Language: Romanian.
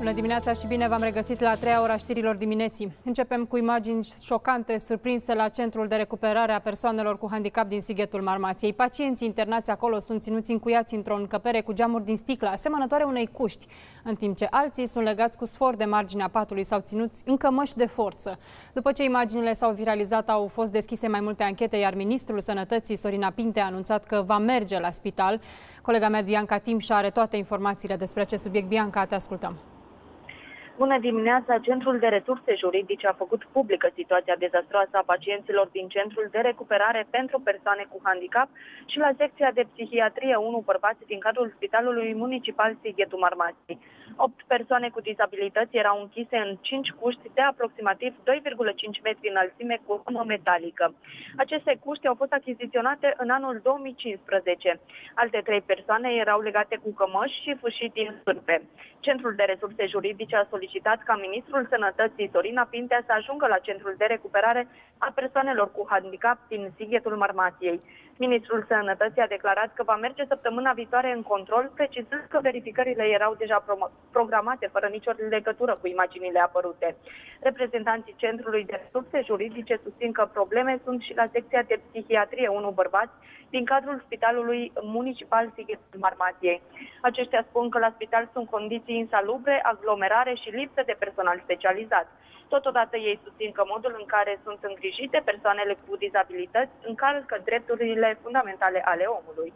Bună dimineața și bine v-am regăsit la a treia ora știrilor dimineții. Începem cu imagini șocante surprinse la Centrul de Recuperare a Persoanelor cu Handicap din Sighetul Marmației. Pacienții internați acolo sunt ținuți încuiați într-o încăpere cu geamuri din sticlă, asemănătoare unei cuști, în timp ce alții sunt legați cu sfor de marginea patului sau ținuți în cămăși de forță. După ce imaginile s-au viralizat, au fost deschise mai multe anchete, iar Ministrul Sănătății, Sorina Pinte, a anunțat că va merge la spital. Colega mea, Bianca Timșa, are toate informațiile despre acest subiect. Bianca, te ascultăm. Bună dimineața! Centrul de Resurse Juridice a făcut publică situația dezastroasă a pacienților din Centrul de Recuperare pentru Persoane cu Handicap și la secția de psihiatrie 1 bărbați din cadrul Spitalului Municipal Sighetu Marmației. Opt persoane cu dizabilități erau închise în cinci cuști de aproximativ 2,5 metri înălțime cu urmă metalică. Aceste cuști au fost achiziționate în anul 2015. Alte trei persoane erau legate cu cămăși și fâșii din sârpe. Centrul de Resurse Juridice a solicitat solicitat ca Ministrul Sănătății Sorina Pintea să ajungă la Centrul de Recuperare a Persoanelor cu Handicap din Sighetul Marmației. Ministrul Sănătății a declarat că va merge săptămâna viitoare în control, precizând că verificările erau deja pro- programate fără nicio legătură cu imaginile apărute. Reprezentanții Centrului de Resurse Juridice susțin că probleme sunt și la secția de psihiatrie 1 bărbați din cadrul Spitalului Municipal Sighetul Marmației. Aceștia spun că la spital sunt condiții insalubre, aglomerare și lipsă de personal specializat. Totodată ei susțin că modul în care sunt îngrijite persoanele cu dizabilități încalcă drepturile fundamentale ale omului.